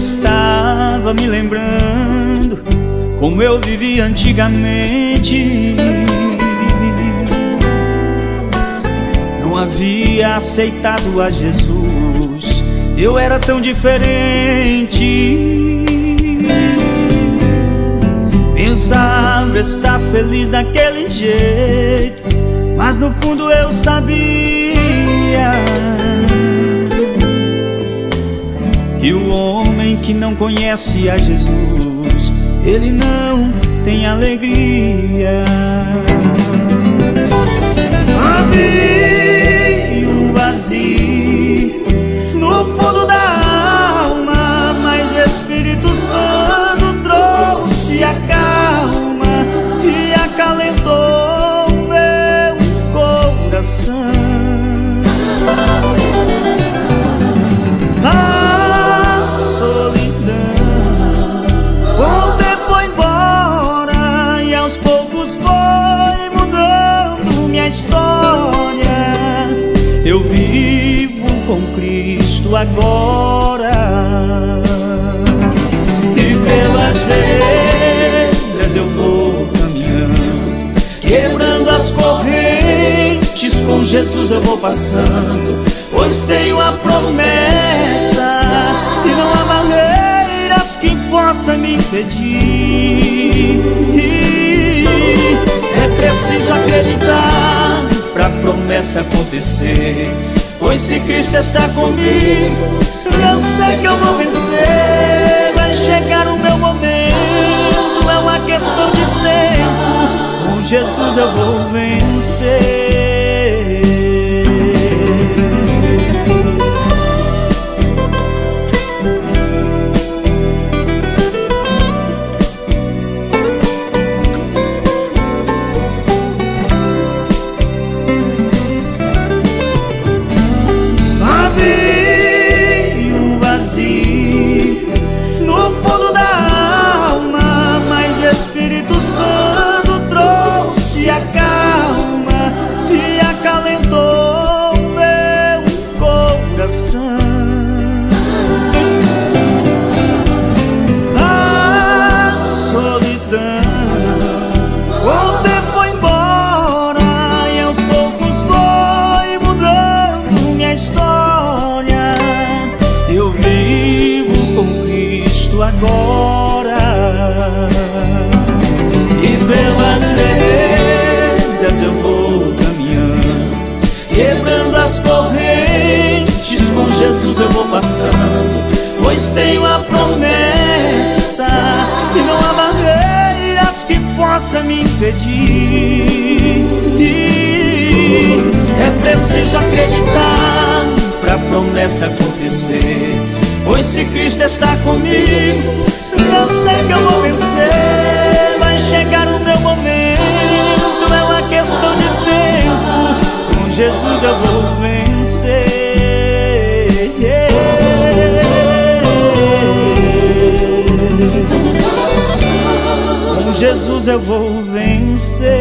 Estava me lembrando como eu vivia antigamente. Não havia aceitado a Jesus, eu era tão diferente. Pensava estar feliz daquele jeito, mas no fundo eu sabia. E o homem que não conhece a Jesus, ele não tem alegria. Havia agora. E pelas veredas eu vou caminhando, quebrando as correntes. Com Jesus eu vou passando, pois tenho a promessa e não há barreiras que possa me impedir. É preciso acreditar pra promessa acontecer. Pois se Cristo está comigo, eu sei que eu vou vencer. Vai chegar o meu momento, é uma questão de tempo. Com Jesus eu vou vencer. Jesus eu vou passando, pois tenho a promessa e não há barreiras que possa me impedir. É preciso acreditar pra promessa acontecer. Pois se Cristo está comigo, eu sei que eu vou Jesus eu vou vencer.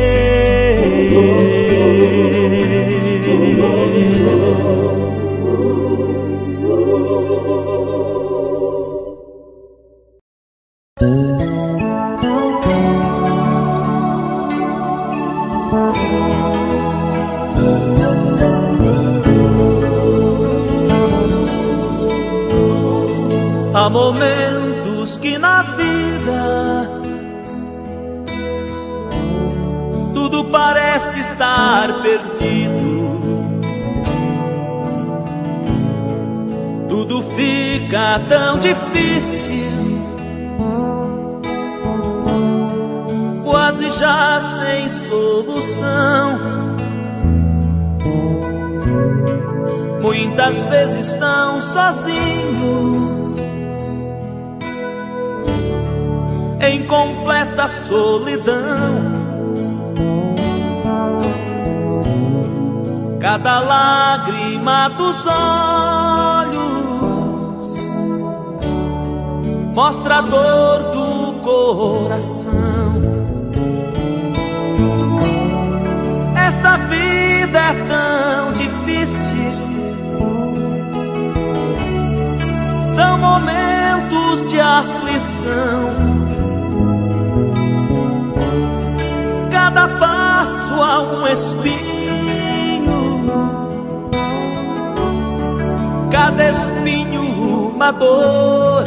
Muitas vezes tão sozinhos, em completa solidão. Cada lágrima dos olhos mostra a dor do coração. Esta vida é tão momentos aflição. Cada passo há um espinho, cada espinho uma dor.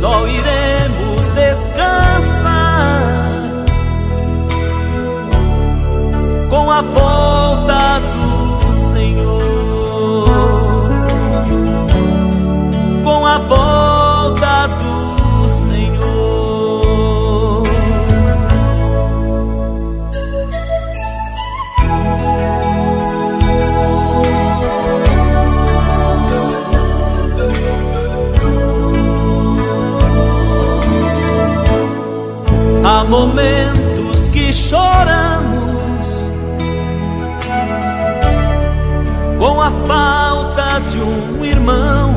Só iremos descansar com a volta do momentos que choramos com a falta de um irmão,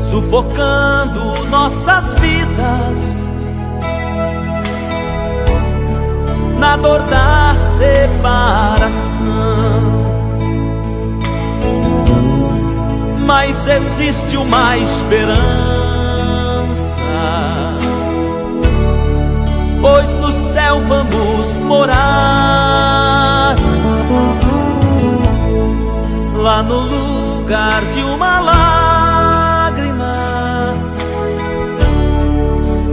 sufocando nossas vidas na dor da separação. Mas existe uma esperança, pois no céu vamos morar lá no lugar de uma lágrima,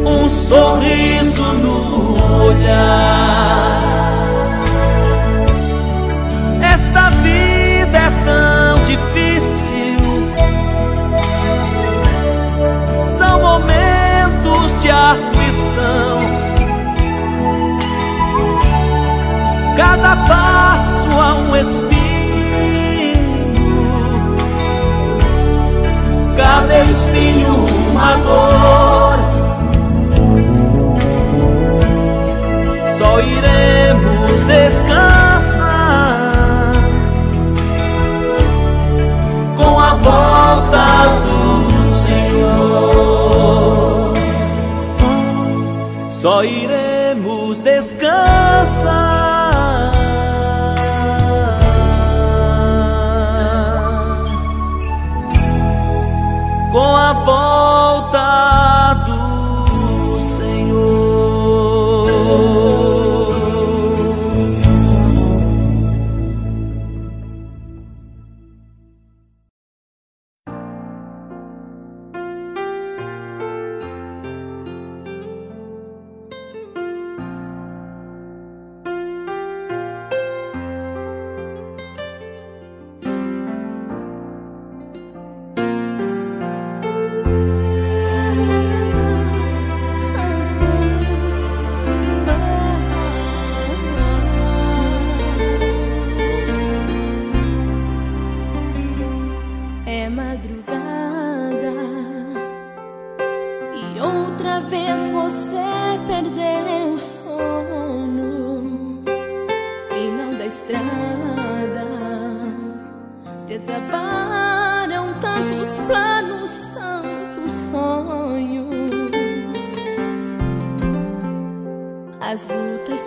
um sorriso no olhar. Esta vida é tão difícil, são momentos de aflição. Cada passo há um espinho, cada espinho uma dor. Só iremos descansar com a volta do Senhor. Só iremos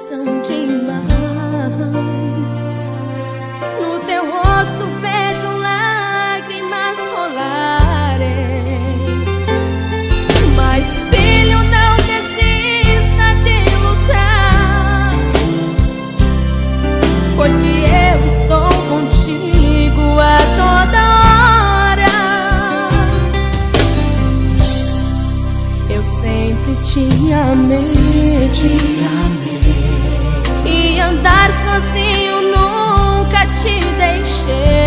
coração demais. No teu rosto vejo lágrimas rolarem. Mas, filho, não desista de lutar. Porque eu estou contigo a toda hora. Eu sempre te amei. querer.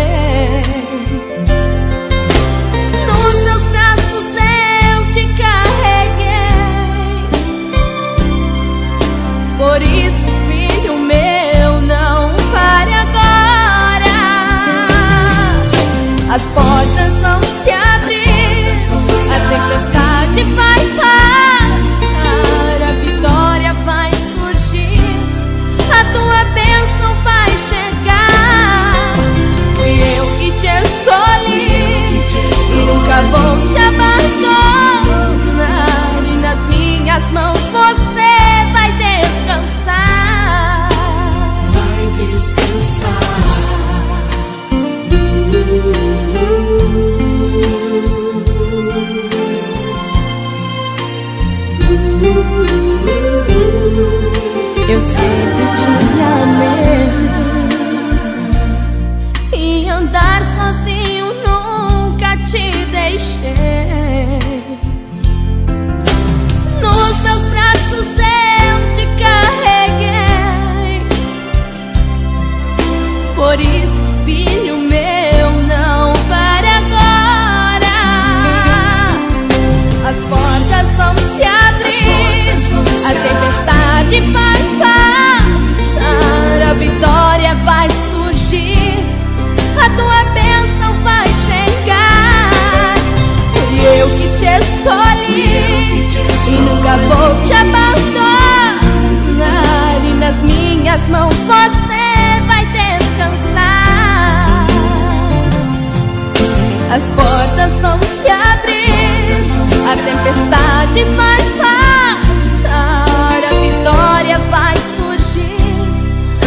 Tempestade vai passar, a vitória vai surgir,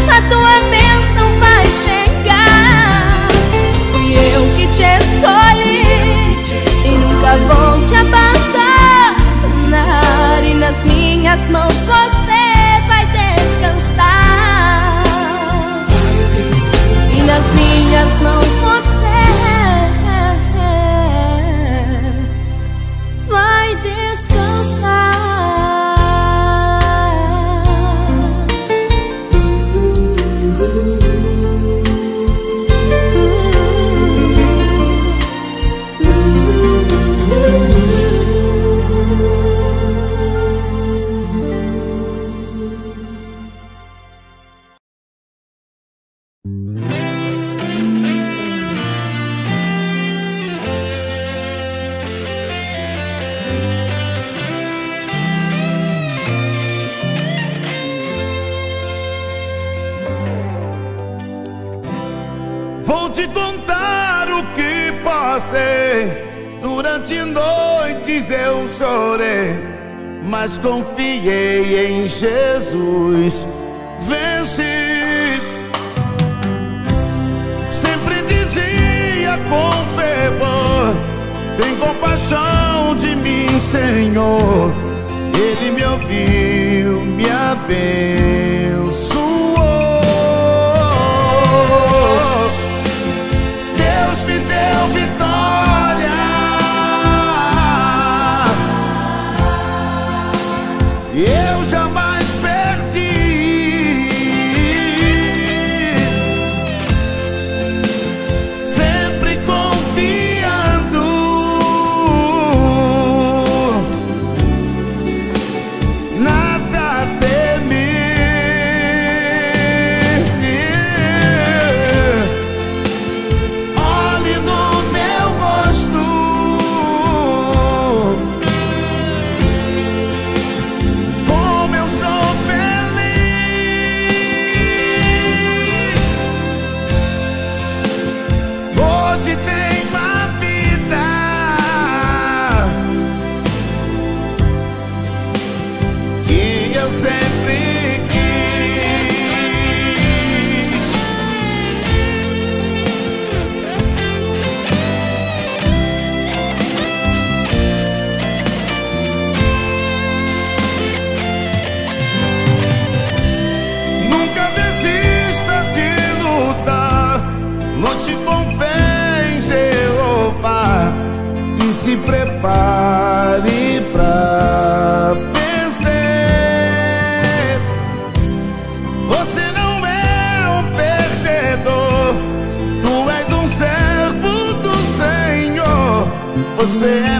a tua bênção vai chegar. Fui eu que te escolhi e nunca vou te abandonar. E nas minhas mãos você vai descansar. E nas minhas mãos passei. Durante noites eu chorei, mas confiei em Jesus. Venci. Sempre dizia com fervor: Tem compaixão de mim, Senhor. Ele me ouviu, me abençoou. Se prepare pra vencer. Você não é um perdedor. Tu és um servo do Senhor. Você é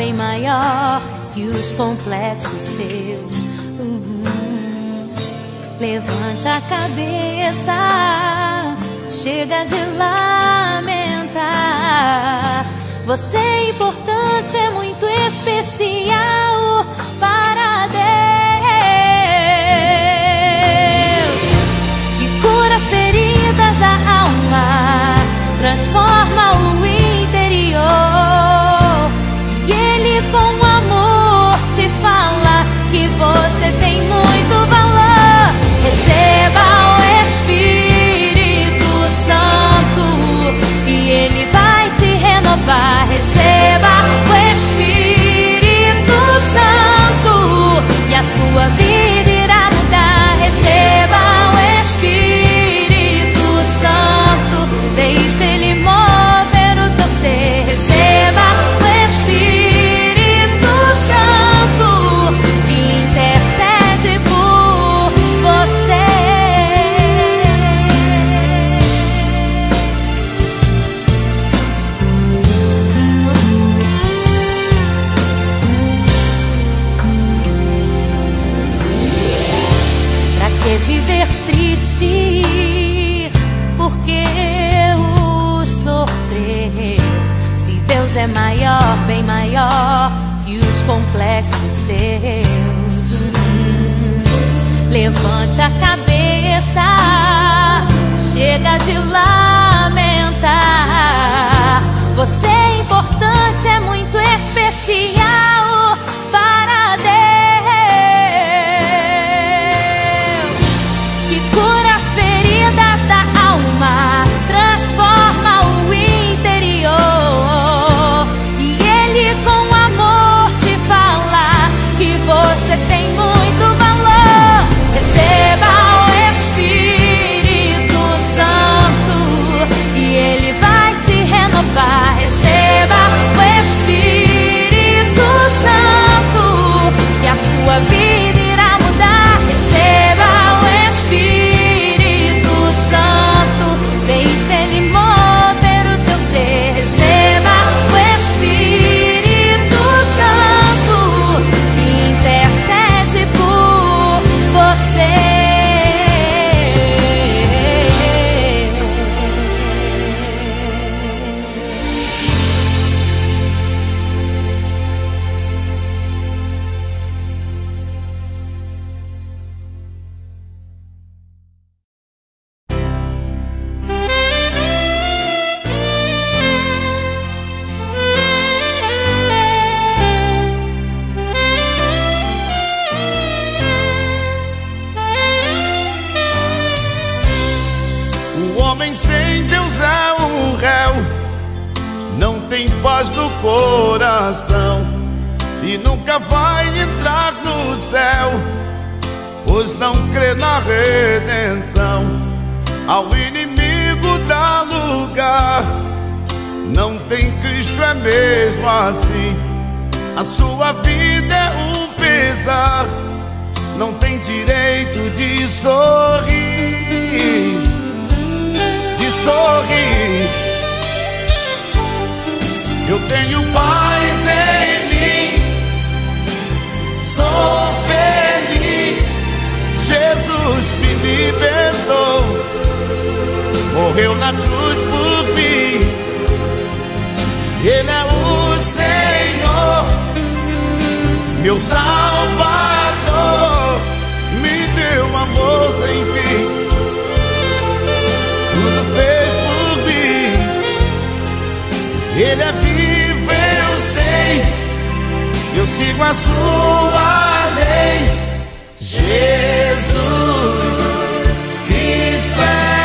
bem maior que os complexos seus. Uhum. Levante a cabeça, chega de lamentar. Você é importante, é muito especial para Deus. Que cura as feridas da alma, transforma o interior. Te renovar. Seus. Levante a cabeça, chega de lamentar. Você é importante, é muito especial tem paz no coração e nunca vai entrar no céu, pois não crê na redenção. Ao inimigo dá lugar, não tem Cristo, é mesmo assim. A sua vida é um pesar, não tem direito de sorrir de sorrir. Eu tenho paz em mim, sou feliz. Jesus me libertou, morreu na cruz por mim. Ele é o Senhor, meu Salvador, me deu amor sem fim tudo fez por mim. Ele é sigo a sua lei. Jesus, Cristo é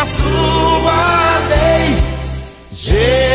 a sua lei. Jesus,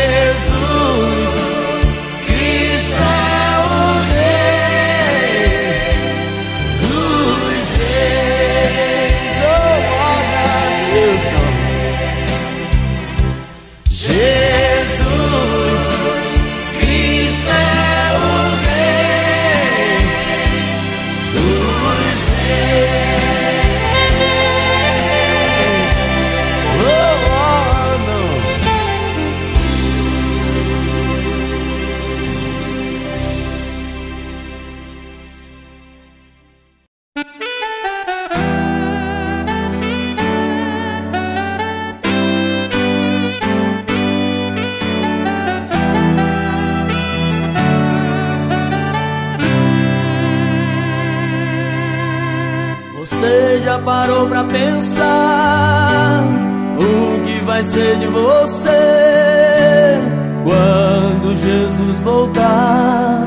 Jesus voltar?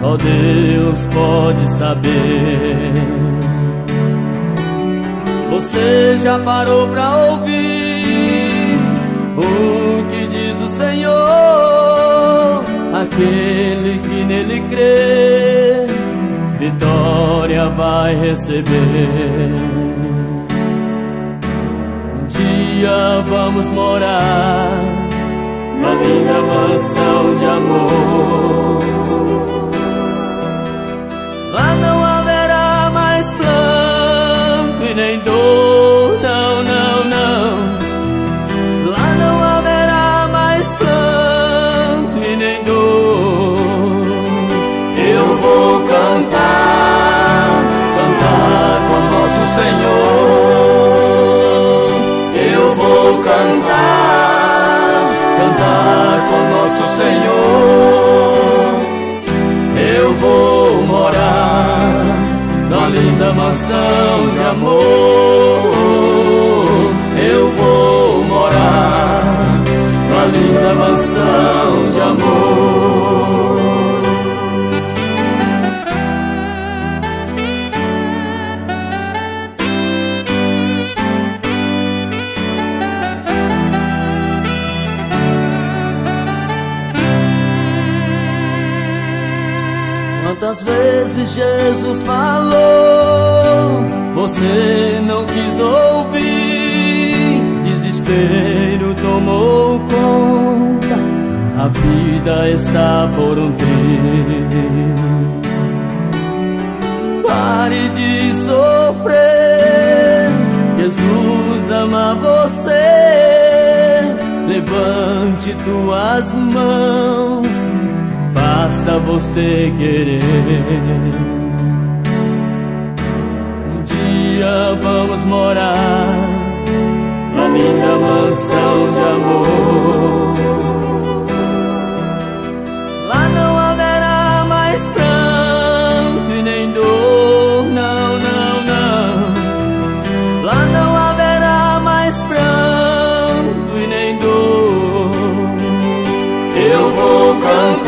Só Deus pode saber. Você já parou pra ouvir o que diz o Senhor? Aquele que nele crê vitória vai receber. Um dia vamos morar na linda mansão de amor. Lá não haverá mais pranto e nem dor, mansão de amor. Eu vou morar na linda mansão de amor. Quantas vezes Jesus falou, você não quis ouvir, desespero tomou conta, a vida está por um trilho. Pare de sofrer, Jesus ama você, levante tuas mãos basta você querer. Um dia vamos morar na minha mansão de amor. Lá não haverá mais pranto e nem dor, não, não, não. Lá não haverá mais pranto e nem dor. Eu vou cantar,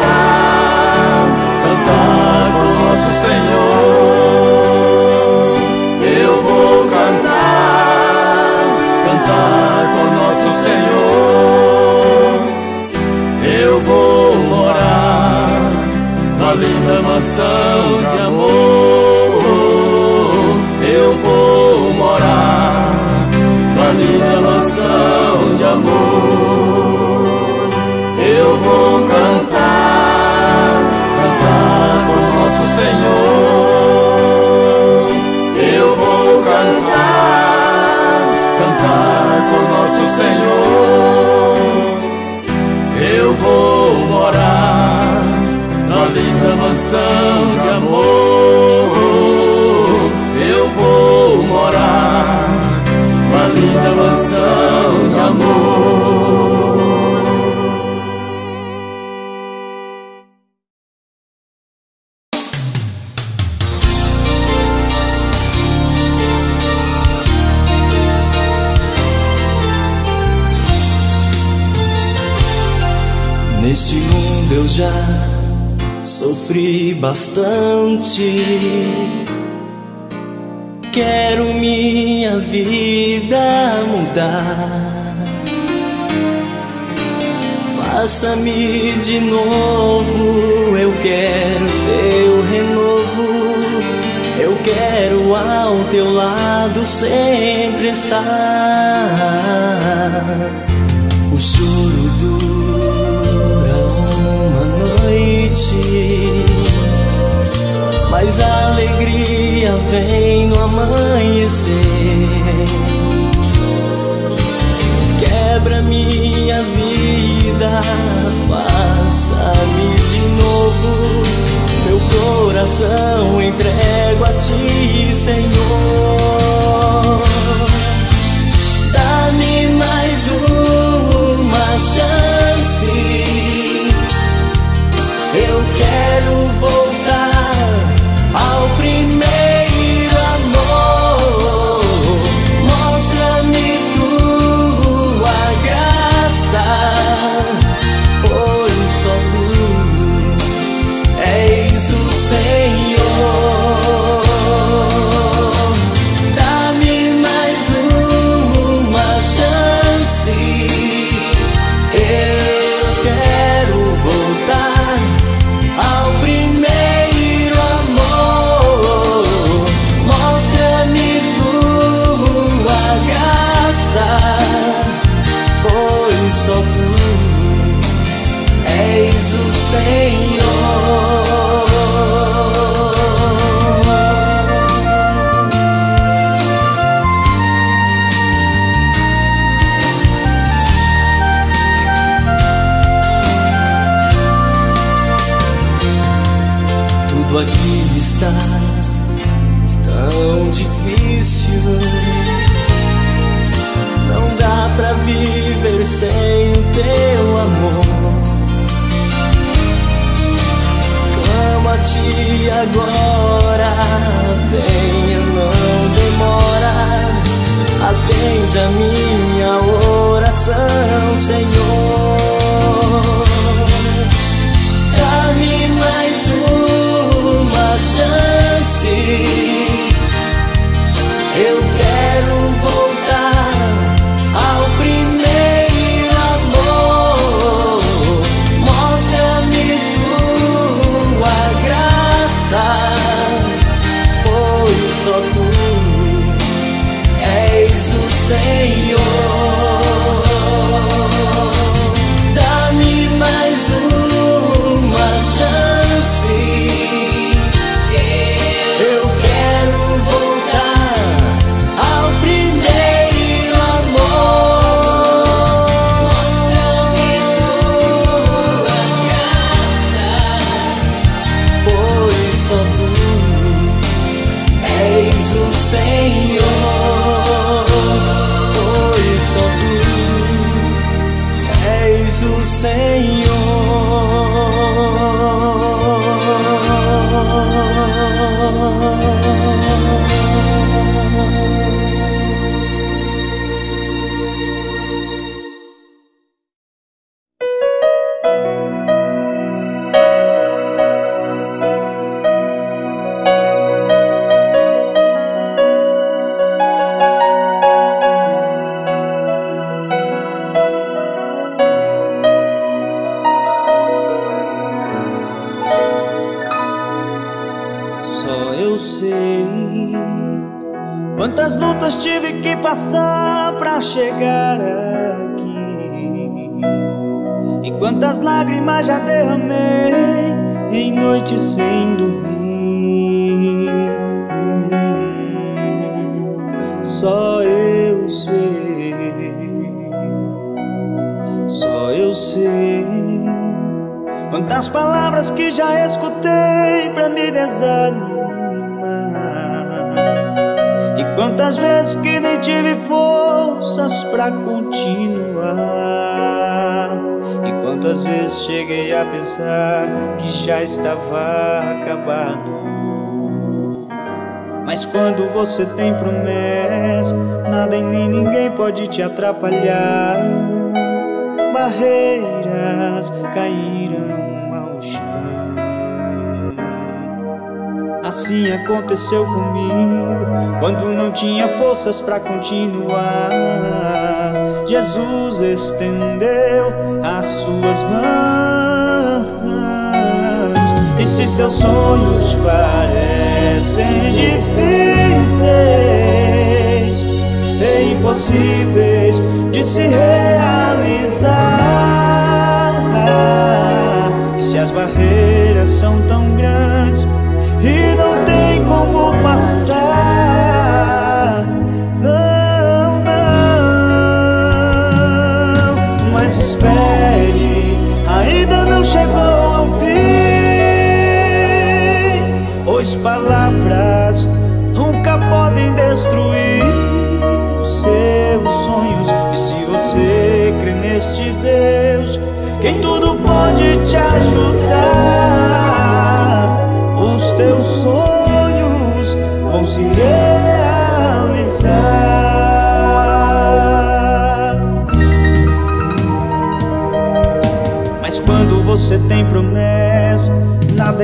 mansão de amor. Eu vou morar na linda mansão de amor. Eu vou cantar, cantar com nosso Senhor. Eu vou cantar, cantar com nosso Senhor. Mansão de amor. Eu vou morar na linda mansão de amor. Neste mundo eu já sofri bastante. Quero minha vida mudar. Faça-me de novo, eu quero teu renovo. Eu quero ao teu lado sempre estar. Vem no amanhecer. Quebra minha vida, faça-me de novo. Meu coração entrego a ti, Senhor. Ti agora, venha, não demora. Atende a minha oração, Senhor. Quantas lutas tive que passar pra chegar aqui e quantas lágrimas já derramei em noites sem dormir. Só eu sei, só eu sei quantas palavras que já escutei pra me desanimar. Quantas vezes que nem tive forças pra continuar. E quantas vezes cheguei a pensar que já estava acabado. Mas quando você tem promessa, nada e nem ninguém pode te atrapalhar. Barreiras caíram Assim aconteceu comigo, quando não tinha forças para continuar. Jesus estendeu as suas mãos. E se seus sonhos parecem difíceis e impossíveis de se realizar, se as barreiras são tão grandes e não tem como passar, não, não, mas espere, ainda não chegou ao fim. Pois palavras nunca podem destruir os seus sonhos. E se você crê neste Deus, quem tudo pode te ajudar,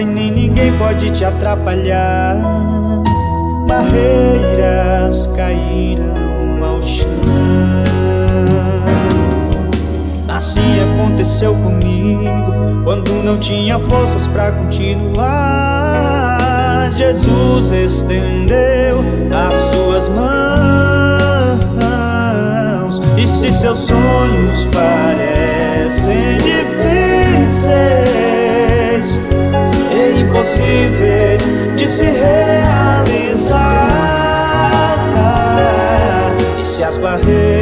nem ninguém pode te atrapalhar. Barreiras caíram ao chão. Assim aconteceu comigo, quando não tinha forças para continuar. Jesus estendeu as suas mãos. E se seus sonhos parecem difíceis impossíveis de se realizar, e se as barreiras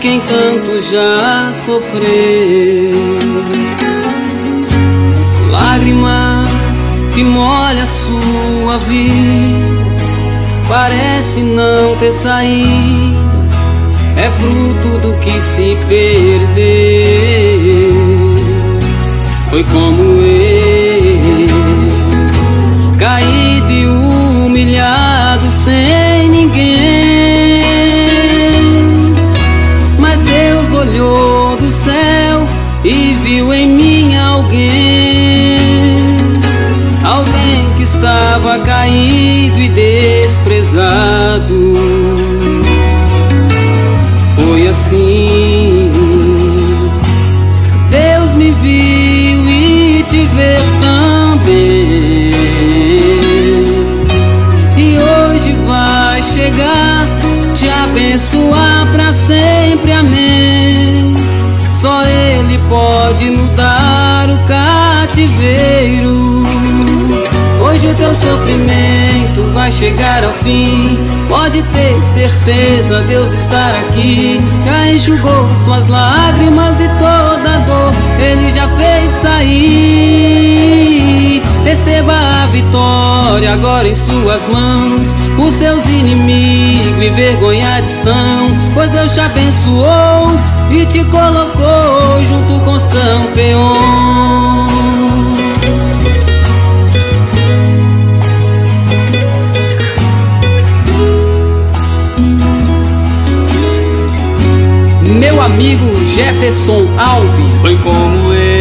quem tanto já sofreu. Lágrimas que molha sua vida, parece não ter saída, é fruto do que se perdeu. Foi como eu, caído e humilhado sem cativeiro. Hoje o teu sofrimento vai chegar ao fim. Pode ter certeza, Deus estar aqui. Já enxugou suas lágrimas e toda dor, Ele já fez sair. Receba a vitória agora em suas mãos. Os seus inimigos envergonhados estão, pois Deus te abençoou e te colocou junto com os campeões. Meu amigo Jefferson Alves. Foi como eu,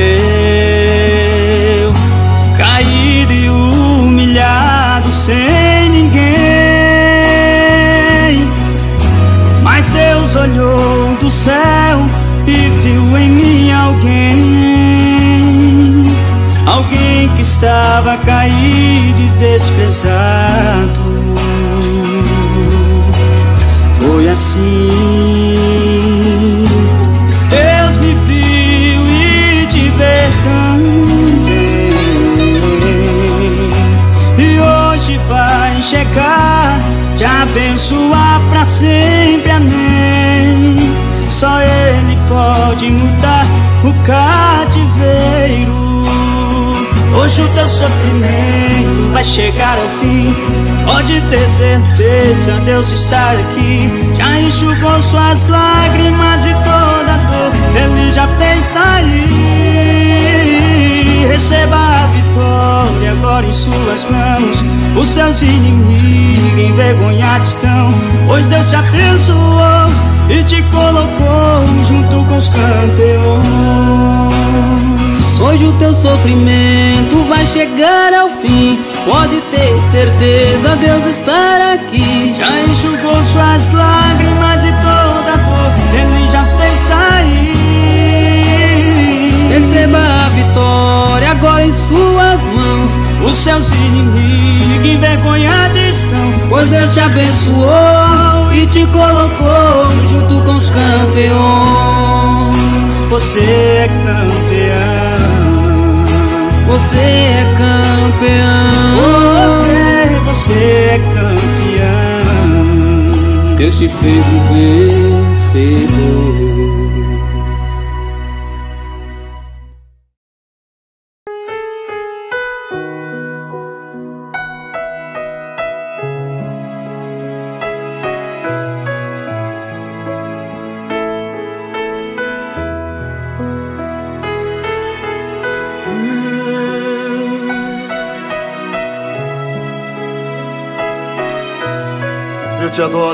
cativeiro. Hoje o teu sofrimento vai chegar ao fim. Pode ter certeza, Deus estar aqui. Já enxugou suas lágrimas e toda dor, Ele já fez sair receba a vitória agora em suas mãos. Os seus inimigos envergonhados estão, pois Deus te abençoou e te colocou junto com os campeões. Hoje o teu sofrimento vai chegar ao fim. Pode ter certeza, Deus estar aqui. Já enxugou suas lágrimas e toda dor, Ele já fez sair. Receba a vitória agora em suas mãos. Os seus inimigos envergonhados estão, pois Deus te abençoou e te colocou junto com os campeões. Você é campeão. Você é campeão. Você, você é campeão. Deus te fez um vencedor.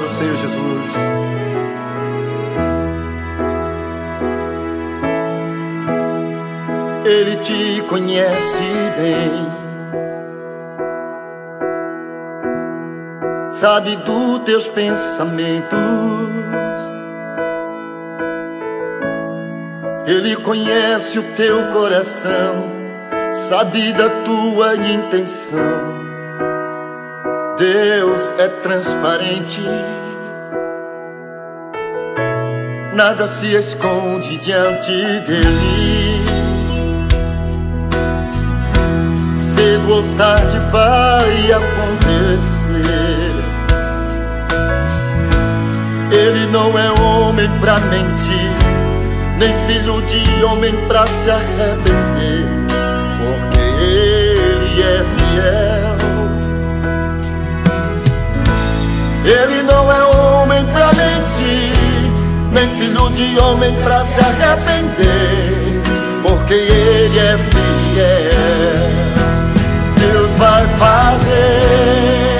Adoro, Senhor Jesus. Ele te conhece bem, sabe dos teus pensamentos. Ele conhece o teu coração, sabe da tua intenção. Deus é transparente, nada se esconde diante dele. Cedo ou tarde vai acontecer. Ele não é homem pra mentir, nem filho de homem pra se arrepender, Ele não é homem pra mentir, nem filho de homem pra se arrepender, porque ele é fiel. Deus vai fazer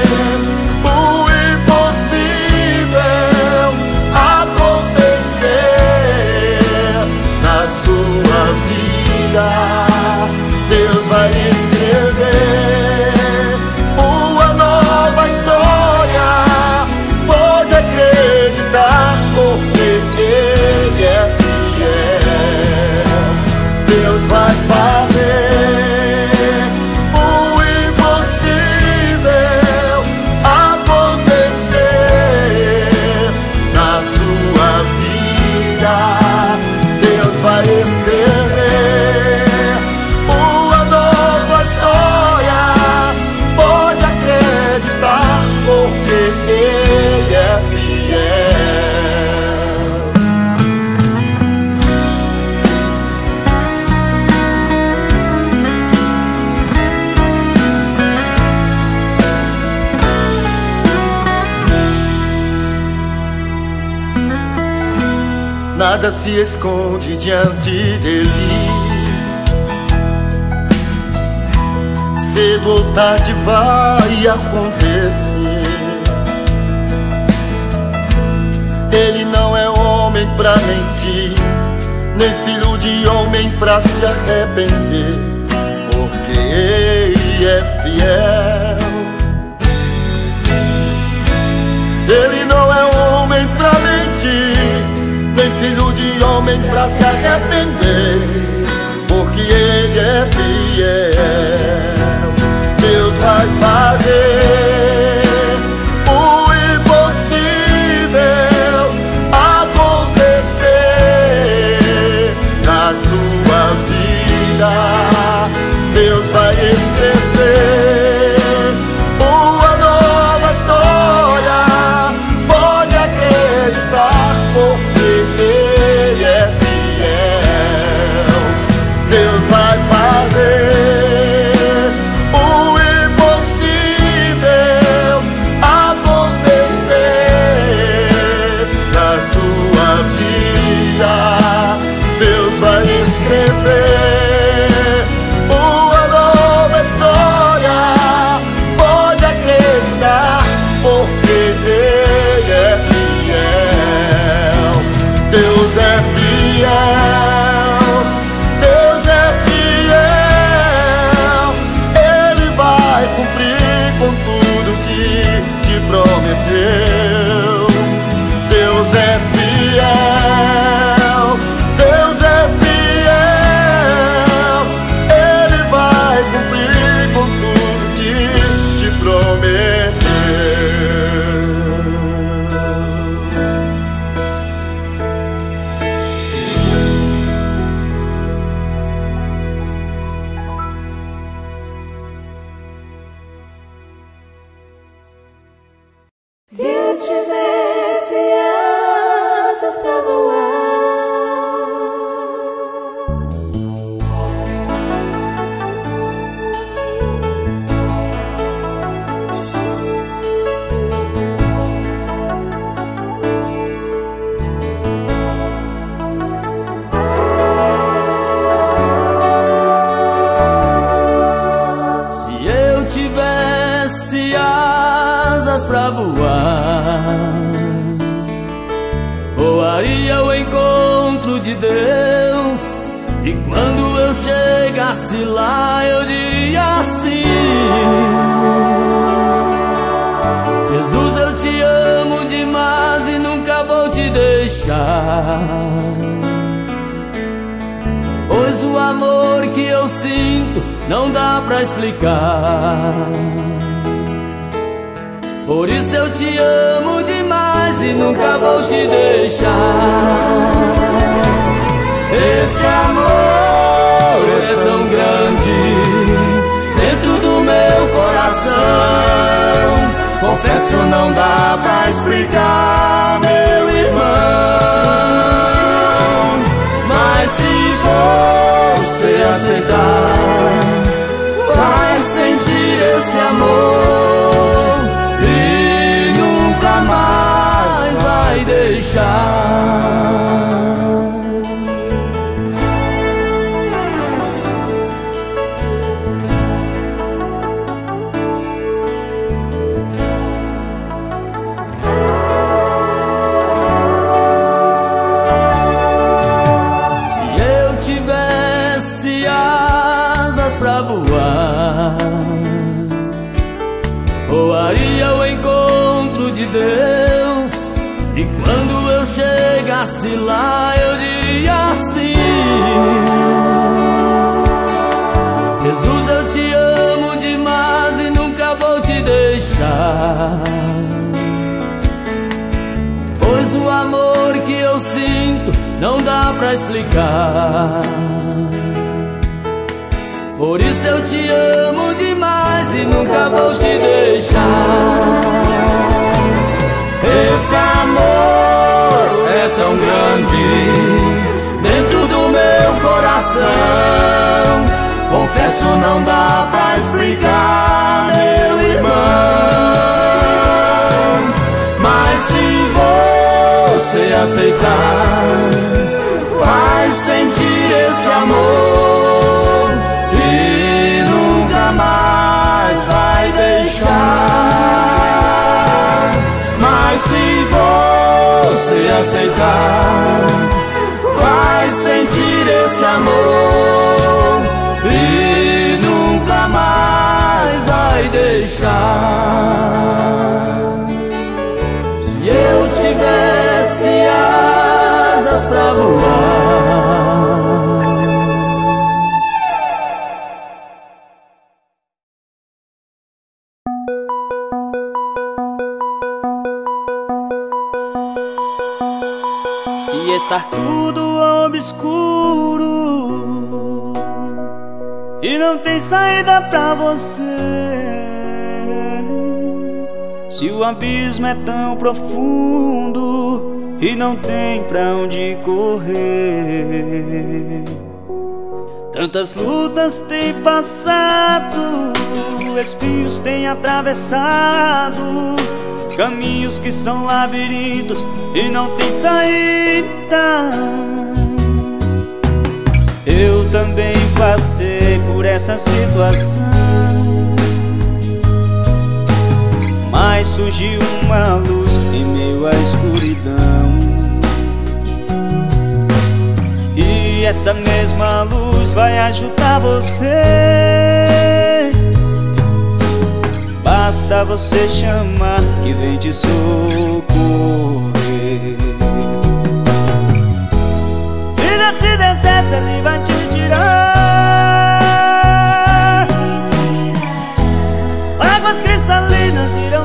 nada se esconde diante dele. Cedo ou tarde vai acontecer. Ele não é homem pra mentir, nem filho de homem pra se arrepender, porque ele é fiel. homem pra se arrepender, porque ele é fiel. de Deus. E quando eu chegasse lá, eu diria assim: Jesus, eu te amo demais e nunca vou te deixar. Pois o amor que eu sinto não dá pra explicar. Por isso eu te amo demais e nunca vou te deixar. Esse amor é tão grande dentro do meu coração. Confesso, não dá pra explicar, meu irmão. Mas se você aceitar, vai sentir esse amor. 想 eu te amo demais e nunca vou te deixar. Pois o amor que eu sinto não dá pra explicar. Por isso eu te amo demais e nunca vou te deixar. Esse amor é tão grande dentro do meu coração. Confesso, não dá pra explicar, meu irmão. Mas se você aceitar, vai sentir esse amor e nunca mais vai deixar. Mas se você aceitar, vai sentir esse amor. Tivesse asas pra voar. Se estar tudo obscuro e não tem saída pra você, se o abismo é tão profundo e não tem pra onde correr, tantas lutas tem passado, espinhos tem atravessado. Caminhos que são labirintos e não tem saída. Eu também passei por essa situação. Mas surgiu uma luz em meio à escuridão. E essa mesma luz vai ajudar você. Basta você chamar que vem te socorrer. E desse deserto ele vai te tirar. Cristalinas irão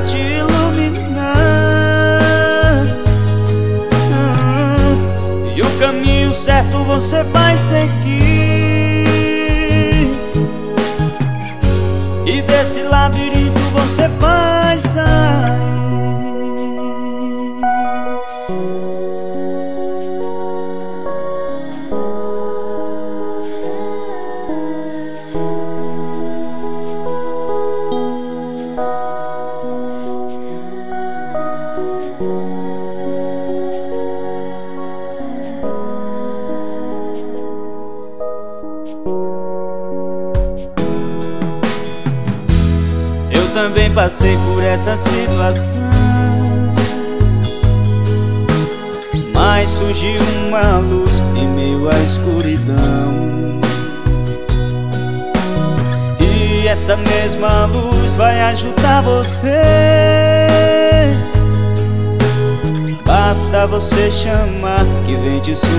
te iluminar. E o caminho certo você vai seguir passei por essa situação. Mas surgiu uma luz em meio à escuridão. E essa mesma luz vai ajudar você. Basta você chamar que vem te socorrer.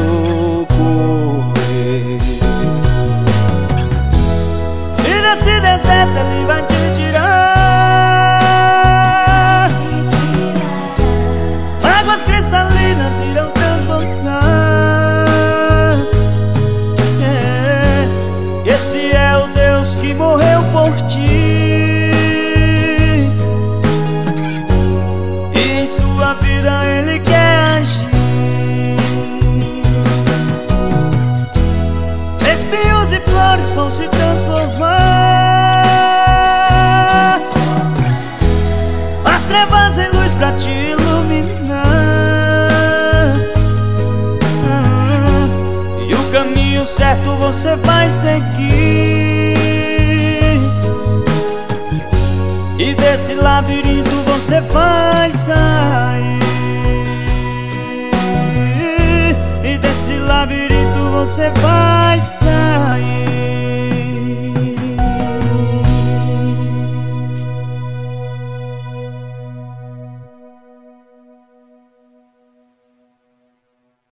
E desse deserto ele vai te cristalinas irão transbordar. É, Esse é o Deus que morreu por ti. E em sua vida ele quer agir. Espinhos e flores vão se transformar. As trevas em luz pra te você vai seguir. E desse labirinto você vai sair. E desse labirinto você vai sair